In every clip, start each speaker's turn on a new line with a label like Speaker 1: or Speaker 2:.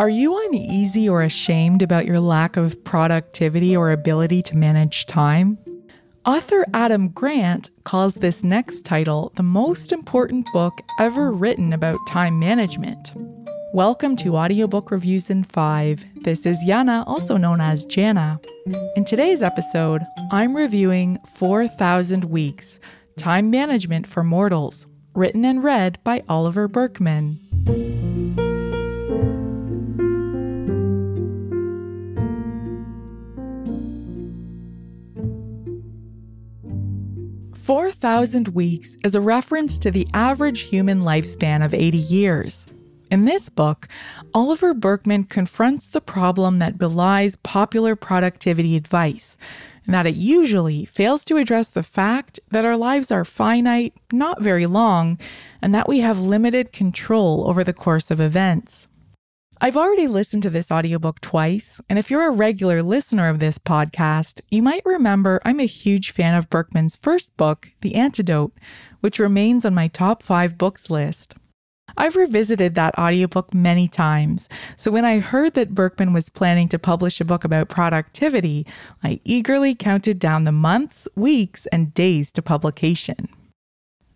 Speaker 1: Are you uneasy or ashamed about your lack of productivity or ability to manage time? Author Adam Grant calls this next title the most important book ever written about time management. Welcome to Audiobook Reviews in 5. This is Yana, also known as Jana. In today's episode, I'm reviewing 4,000 Weeks Time Management for Mortals, written and read by Oliver Burkeman. 4,000 weeks is a reference to the average human lifespan of 80 years. In this book, Oliver Burkeman confronts the problem that belies popular productivity advice, and that it usually fails to address the fact that our lives are finite, not very long, and that we have limited control over the course of events. I've already listened to this audiobook twice, and if you're a regular listener of this podcast, you might remember I'm a huge fan of Burkeman's first book, The Antidote, which remains on my top five books list. I've revisited that audiobook many times, so when I heard that Burkeman was planning to publish a book about productivity, I eagerly counted down the months, weeks, and days to publication.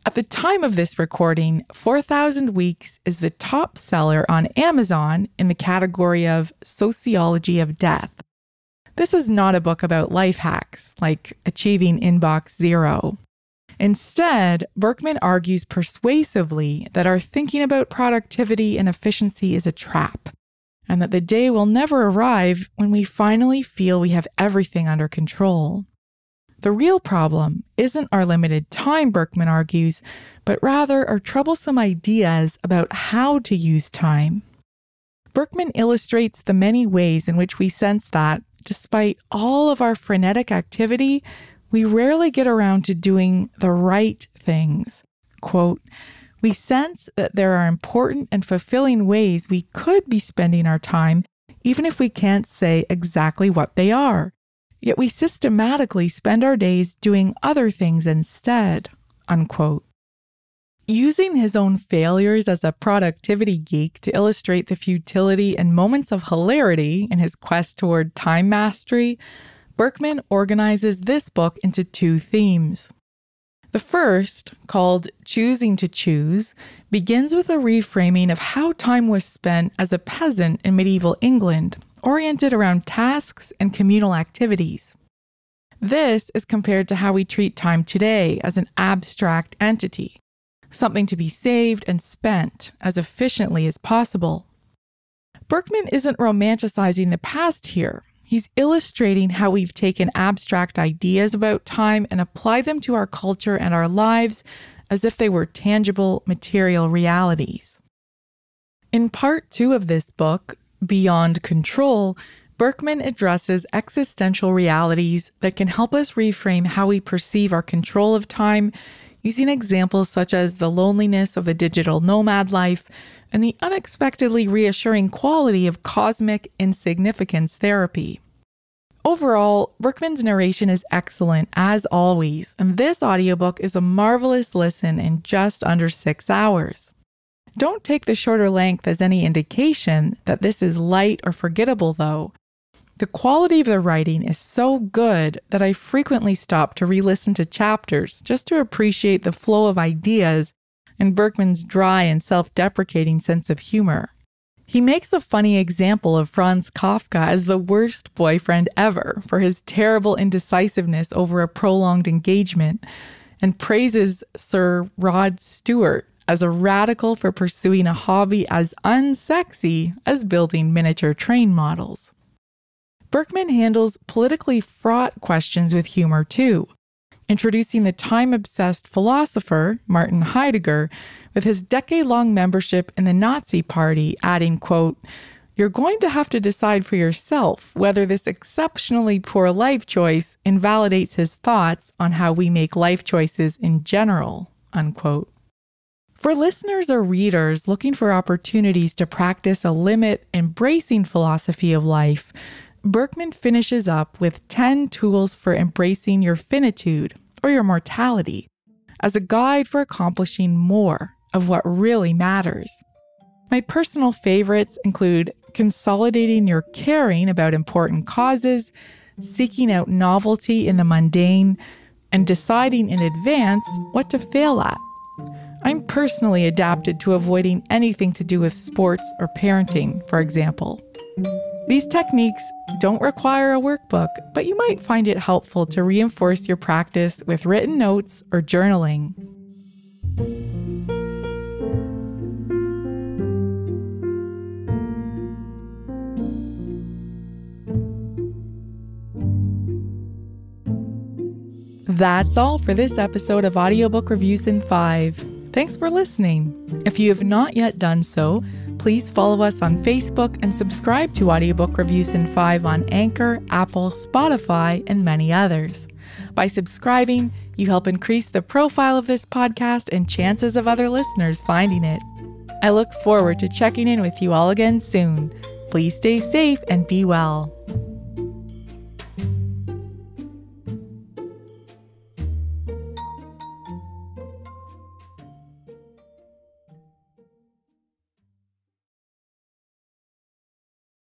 Speaker 1: At the time of this recording, 4,000 Weeks is the top seller on Amazon in the category of Sociology of Death. This is not a book about life hacks like achieving inbox zero. Instead, Burkeman argues persuasively that our thinking about productivity and efficiency is a trap, and that the day will never arrive when we finally feel we have everything under control. The real problem isn't our limited time, Burkeman argues, but rather our troublesome ideas about how to use time. Burkeman illustrates the many ways in which we sense that, despite all of our frenetic activity, we rarely get around to doing the right things. Quote, we sense that there are important and fulfilling ways we could be spending our time, even if we can't say exactly what they are. Yet we systematically spend our days doing other things instead. Unquote. Using his own failures as a productivity geek to illustrate the futility and moments of hilarity in his quest toward time mastery, Burkeman organizes this book into two themes. The first, called Choosing to Choose, begins with a reframing of how time was spent as a peasant in medieval England oriented around tasks and communal activities. This is compared to how we treat time today as an abstract entity, something to be saved and spent as efficiently as possible. Burkeman isn't romanticizing the past here. He's illustrating how we've taken abstract ideas about time and applied them to our culture and our lives as if they were tangible material realities. In part two of this book, Beyond Control, Burkeman addresses existential realities that can help us reframe how we perceive our control of time using examples such as the loneliness of the digital nomad life and the unexpectedly reassuring quality of cosmic insignificance therapy. Overall, Burkeman's narration is excellent as always, and this audiobook is a marvelous listen in just under six hours. Don't take the shorter length as any indication that this is light or forgettable, though. The quality of the writing is so good that I frequently stop to re listen to chapters just to appreciate the flow of ideas and Burkeman's dry and self deprecating sense of humor. He makes a funny example of Franz Kafka as the worst boyfriend ever for his terrible indecisiveness over a prolonged engagement and praises Sir Rod Stewart as a radical for pursuing a hobby as unsexy as building miniature train models. Burkeman handles politically fraught questions with humor too, introducing the time obsessed philosopher Martin Heidegger with his decade long membership in the Nazi Party, adding, quote, you're going to have to decide for yourself whether this exceptionally poor life choice invalidates his thoughts on how we make life choices in general. Unquote. For listeners or readers looking for opportunities to practice a limit embracing philosophy of life, Burkeman finishes up with 10 tools for embracing your finitude or your mortality as a guide for accomplishing more of what really matters. My personal favorites include consolidating your caring about important causes, seeking out novelty in the mundane, and deciding in advance what to fail at. I'm personally adapted to avoiding anything to do with sports or parenting, for example. These techniques don't require a workbook, but you might find it helpful to reinforce your practice with written notes or journaling. That's all for this episode of Audiobook Reviews in 5. Thanks for listening. If you have not yet done so, please follow us on Facebook and subscribe to Audiobook Reviews in 5 on Anchor, Apple, Spotify, and many others. By subscribing, you help increase the profile of this podcast and chances of other listeners finding it. I look forward to checking in with you all again soon. Please stay safe and be well.